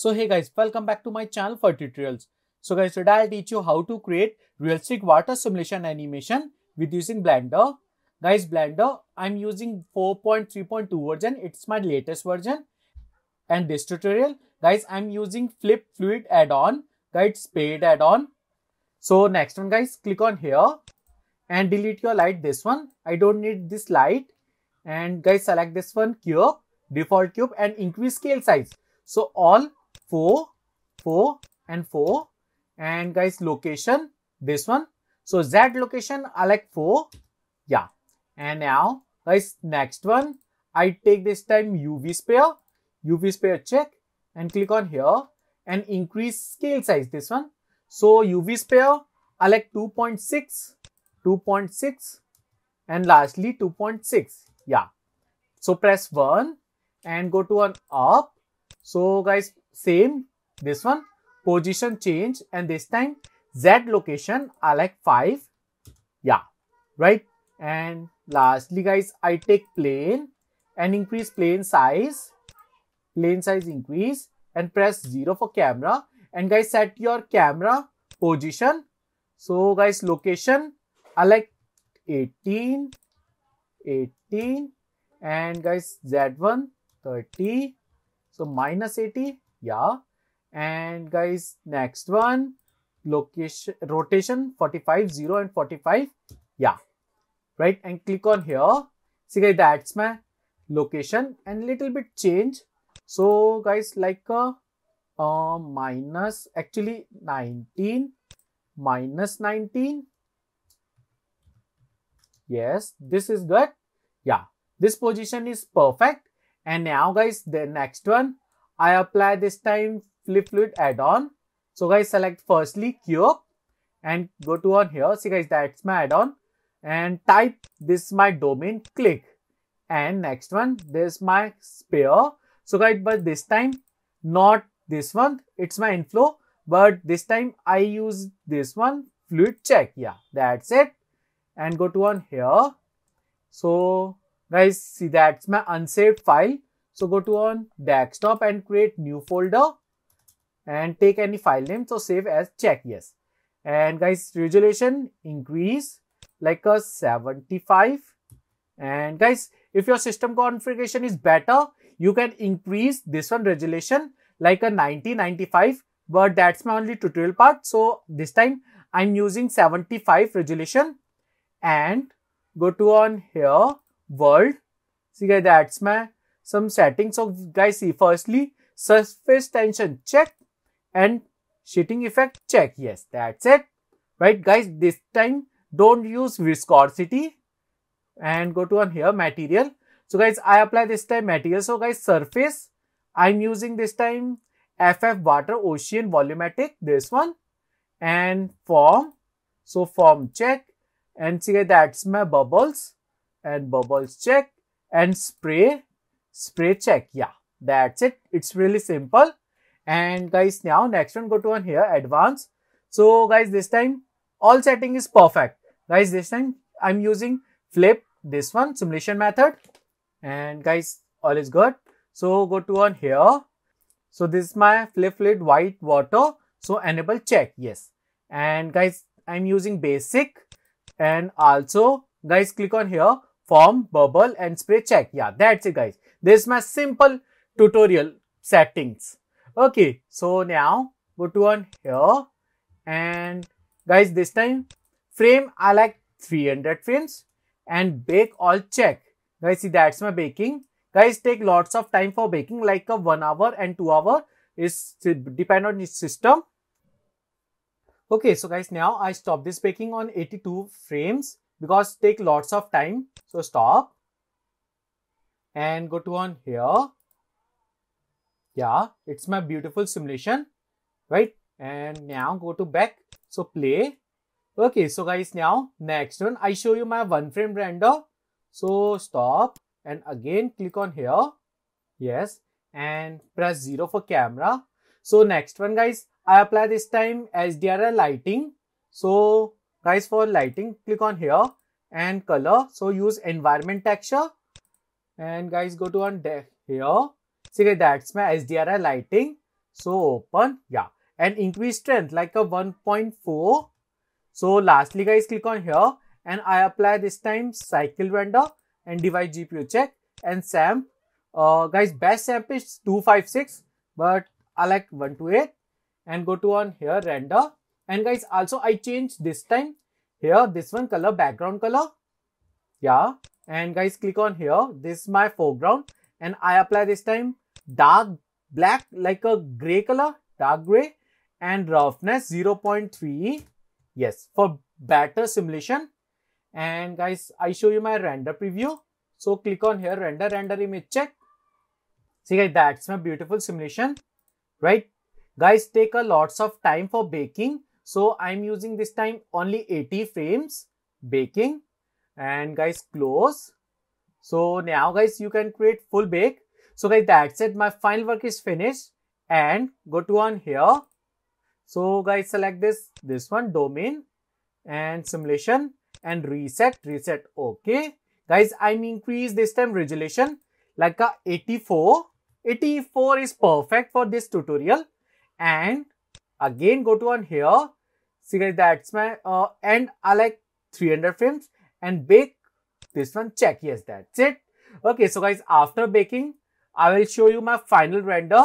So hey guys, welcome back to my channel Fattu Tutorials. So guys, today I'll teach you how to create realistic water simulation animation with using Blender. Guys, Blender, I'm using 4.3.2 version. It's my latest version. And this tutorial, guys, I'm using Flip Fluid add-on, guys, paid add-on. So next one, guys, click on here and delete your light, this one. I don't need this light. And guys, select this one, cube, default cube and increase scale size. So all 4, 4 and 4 and guys location this one. So Z location I like 4 yeah and now guys next one I take this time UV sphere UV sphere check and click on here and increase scale size this one. So UV sphere I like 2.6 2.6 and lastly 2.6 yeah. So press 1 and go to an up. So guys same this one position change and this time z location i like 5 yeah right? And lastly guys i take plane and increase plane size. Plane size increase and press 0 for camera. And guys set your camera position. So guys location i like 18 18 and guys z1 30 so minus 80 yeah. And guys next one. Location rotation 45 0 and 45 yeah. Right? And click on here. See guys that's my location and little bit change. So guys like a uh, minus actually 19 minus 19 yes this is good. Yeah. This position is perfect. And now guys the next one I apply this time flip fluid add-on. So guys select firstly cube and go to on here. See guys that's my add-on and type this my domain click and next one this my sphere. So guys but this time not this one it's my inflow but this time I use this one fluid check yeah that's it and go to on here. So guys see that's my unsaved file so go to on desktop and create new folder and take any file name. So save as check yes. And guys resolution increase like a 75 and guys if your system configuration is better you can increase this one resolution like a 90 95 but that's my only tutorial part. So this time i'm using 75 resolution. And go to on here world. See guys that's my some settings. So guys see firstly surface tension check and sheeting effect check. Yes, that's it. Right guys, this time don't use viscosity and go to on here material. So guys, I apply this time material. So guys, surface, I'm using this time FF water ocean volumetric, this one and foam. So foam check and see that's my bubbles and bubbles check and spray spray check. Yeah, that's it. It's really simple. And guys, now next one, go to on here, advanced. So guys, this time all setting is perfect. Guys, this time I'm using flip this one simulation method. And guys, all is good. So go to on here. So this is my flip lid white water. So enable check. Yes. And guys, I'm using basic. And also guys, click on here foam, bubble and spray check. Yeah, that's it guys. This is my simple tutorial settings. Okay, so now go to on here and guys this time frame I like 300 frames and bake all check. Guys see that's my baking. Guys take lots of time for baking like a 1 hour and 2 hour is depend on the system. Okay, so guys now I stop this baking on 82 frames because take lots of time. So stop and go to on here. Yeah, it's my beautiful simulation, right? And now go to back. So play. Okay, so guys, now next one, I show you my one frame render. So stop and again click on here. Yes, and press 0 for camera. So next one, guys, I apply this time HDRI lighting. So guys, for lighting, click on here and color. So use environment texture and guys go to on here see that's my HDRI lighting So open, yeah, and increase strength like a 1.4. So lastly guys, click on here and I apply this time cycle render and device GPU check and SAMP. Uh, guys, best SAMP is 256, but I like 128 and go to on here render. And guys, also I change this time here, this one color, background color. Yeah. And guys, click on here. This is my foreground and I apply this time dark black like a gray color, dark gray and roughness 0.3. Yes, for better simulation. And guys, I show you my render preview. So click on here, render, render image check. See guys, that's my beautiful simulation, right? Guys, take a lots of time for baking. So I'm using this time only 80 frames baking and guys close. So now guys, you can create full bake. So guys, that's it. My final work is finished and go to on here. So guys, select this, this one domain and simulation and reset, reset. Okay. Guys, I'm increase this time resolution like a 84. 84 is perfect for this tutorial. And again, go to on here. See guys, that's my, uh, and I like 300 frames and bake this one check. Yes, that's it. Okay, so guys, after baking, I will show you my final render